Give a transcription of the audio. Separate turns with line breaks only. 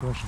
Прошу.